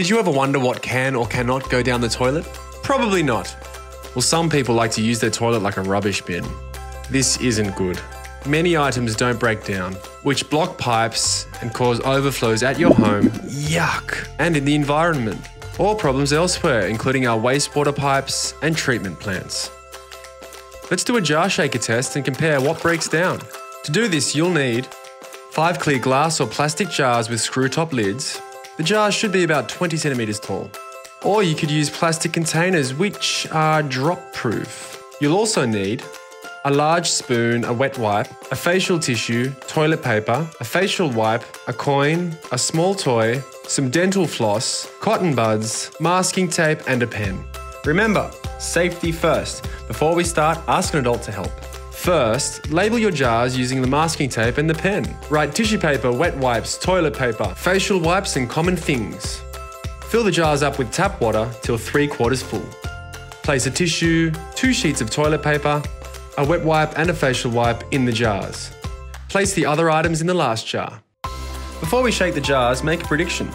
Did you ever wonder what can or cannot go down the toilet? Probably not. Well, some people like to use their toilet like a rubbish bin. This isn't good. Many items don't break down, which block pipes and cause overflows at your home, yuck, and in the environment, or problems elsewhere, including our wastewater pipes and treatment plants. Let's do a jar shaker test and compare what breaks down. To do this, you'll need five clear glass or plastic jars with screw top lids. The jars should be about 20 centimeters tall. Or you could use plastic containers which are drop proof. You'll also need a large spoon, a wet wipe, a facial tissue, toilet paper, a facial wipe, a coin, a small toy, some dental floss, cotton buds, masking tape, and a pen. Remember, safety first. Before we start, ask an adult to help. First, label your jars using the masking tape and the pen. Write tissue paper, wet wipes, toilet paper, facial wipes, and common things. Fill the jars up with tap water till three quarters full. Place a tissue, two sheets of toilet paper, a wet wipe, and a facial wipe in the jars. Place the other items in the last jar. Before we shake the jars, make a prediction.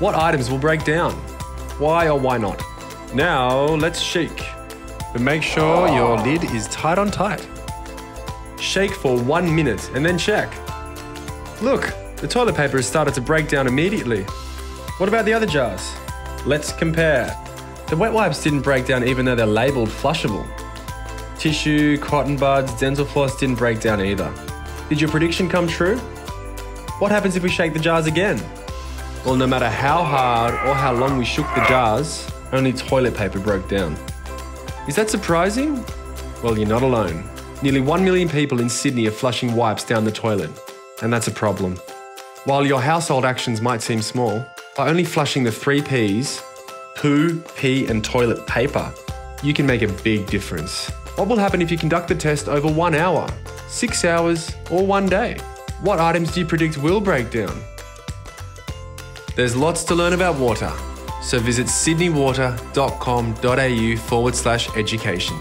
What items will break down? Why or why not? Now, let's shake. But make sure your lid is tight on tight. Shake for one minute and then check. Look, the toilet paper has started to break down immediately. What about the other jars? Let's compare. The wet wipes didn't break down even though they're labelled flushable. Tissue, cotton buds, dental floss didn't break down either. Did your prediction come true? What happens if we shake the jars again? Well, no matter how hard or how long we shook the jars, only toilet paper broke down. Is that surprising? Well, you're not alone. Nearly 1 million people in Sydney are flushing wipes down the toilet, and that's a problem. While your household actions might seem small, by only flushing the three P's poo, pee, and toilet paper you can make a big difference. What will happen if you conduct the test over one hour, six hours, or one day? What items do you predict will break down? There's lots to learn about water, so visit sydneywater.com.au forward slash education.